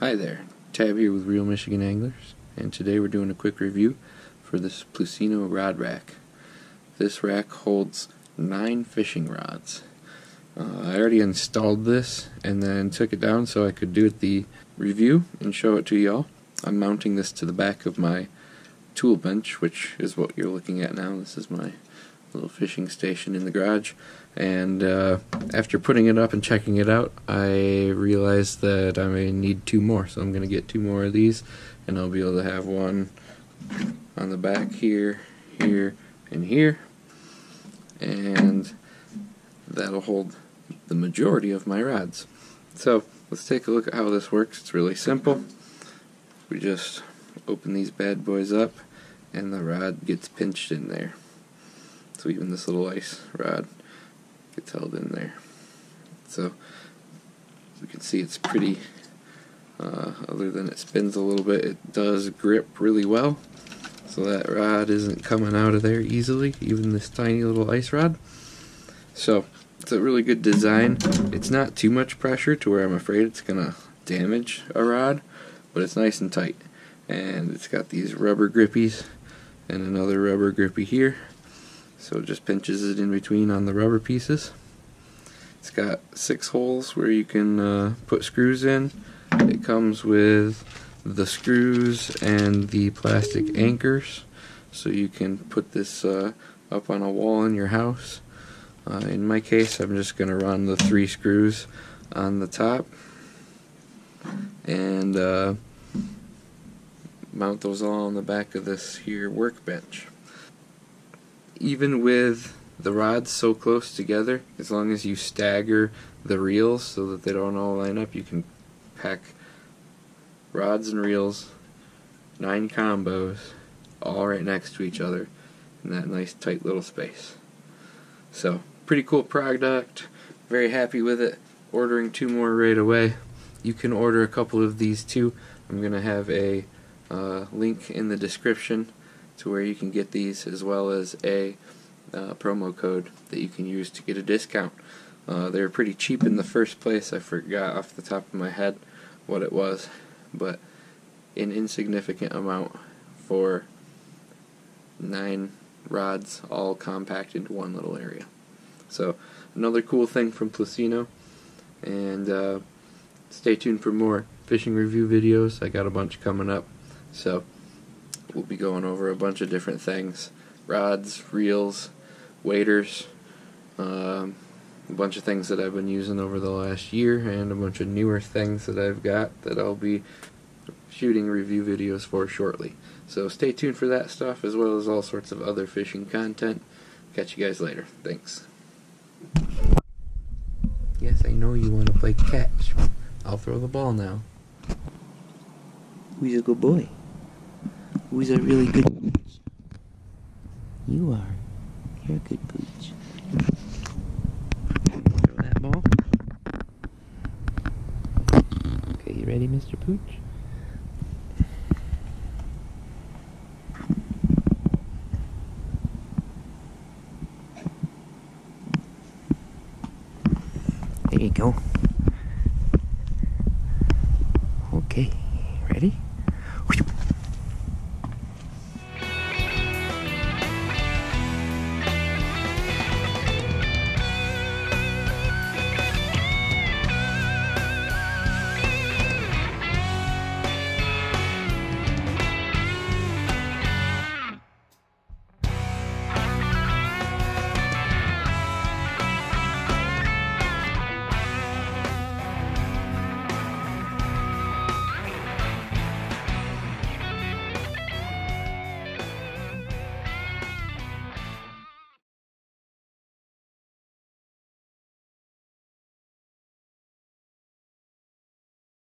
Hi there, Tab here with Reel Michigan Anglers, and today we're doing a quick review for this Plusinno rod rack. This rack holds nine fishing rods. Uh, I already installed this and then took it down so I could do the review and show it to y'all. I'm mounting this to the back of my tool bench, which is what you're looking at now. This is my little fishing station in the garage. And uh, after putting it up and checking it out, I realized that I may need two more. So I'm going to get two more of these, and I'll be able to have one on the back here, here, and here. And that'll hold the majority of my rods. So let's take a look at how this works. It's really simple. We just open these bad boys up, and the rod gets pinched in there. So even this little ice rod gets held in there. So you can see it's pretty, uh, other than it spins a little bit, it does grip really well. So that rod isn't coming out of there easily, even this tiny little ice rod. So it's a really good design. It's not too much pressure to where I'm afraid it's going to damage a rod, but it's nice and tight. And it's got these rubber grippies and another rubber grippy here so it just pinches it in between on the rubber pieces. It's got six holes where you can uh, put screws in. It comes with the screws and the plastic anchors so you can put this uh, up on a wall in your house. Uh, in my case I'm just going to run the three screws on the top and uh, mount those all on the back of this here workbench even with the rods so close together, as long as you stagger the reels so that they don't all line up, you can pack rods and reels, nine combos, all right next to each other in that nice tight little space. So, pretty cool product. Very happy with it. Ordering two more right away. You can order a couple of these too. I'm going to have a uh, link in the description to where you can get these as well as a uh, promo code that you can use to get a discount. Uh, they were pretty cheap in the first place. I forgot off the top of my head what it was, but an insignificant amount for nine rods all compact into one little area. So another cool thing from Plusinno, and uh, stay tuned for more fishing review videos. I got a bunch coming up, so we'll be going over a bunch of different things rods, reels, waders, um, a bunch of things that I've been using over the last year, and a bunch of newer things that I've got that I'll be shooting review videos for shortly. So stay tuned for that stuff as well as all sorts of other fishing content. Catch you guys later. Thanks. Yes, I know you want to play catch. I'll throw the ball now. Who's a good boy? Who's a really good pooch? You are. You're a good pooch. Throw that ball. Okay, you ready, Mr. Pooch? There you go. Okay, ready?